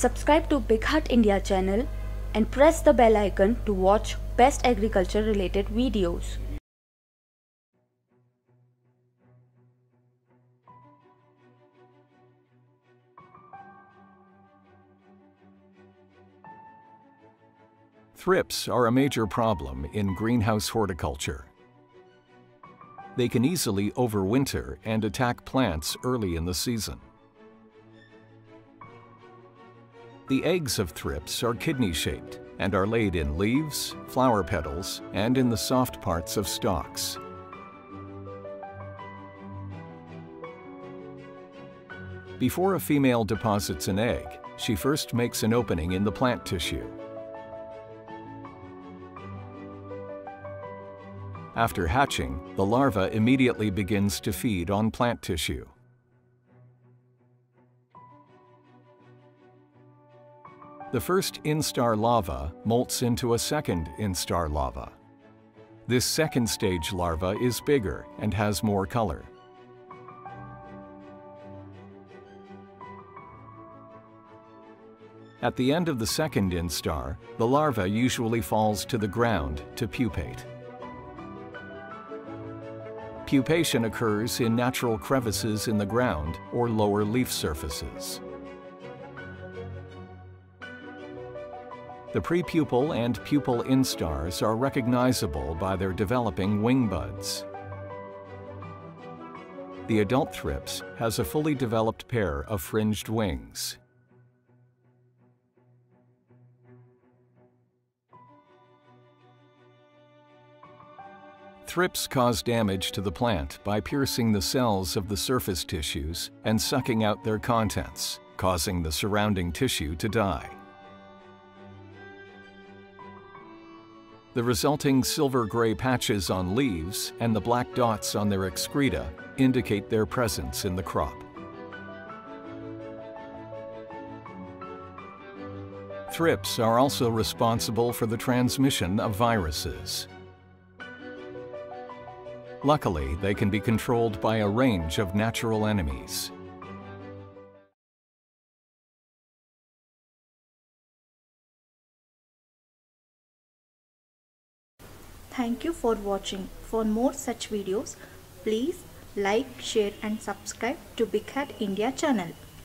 Subscribe to BigHaat India channel and press the bell icon to watch best agriculture related videos. Thrips are a major problem in greenhouse horticulture. They can easily overwinter and attack plants early in the season. The eggs of thrips are kidney-shaped and are laid in leaves, flower petals, and in the soft parts of stalks. Before a female deposits an egg, she first makes an opening in the plant tissue. After hatching, the larva immediately begins to feed on plant tissue. The first instar larva molts into a second instar larva. This second stage larva is bigger and has more color. At the end of the second instar, the larva usually falls to the ground to pupate. Pupation occurs in natural crevices in the ground or lower leaf surfaces. The prepupal and pupal instars are recognizable by their developing wing buds. The adult thrips has a fully developed pair of fringed wings. Thrips cause damage to the plant by piercing the cells of the surface tissues and sucking out their contents, causing the surrounding tissue to die. The resulting silver-gray patches on leaves and the black dots on their excreta indicate their presence in the crop. Thrips are also responsible for the transmission of viruses. Luckily, they can be controlled by a range of natural enemies. Thank you for watching. For more such videos, please like, share and subscribe to BigHaat India channel.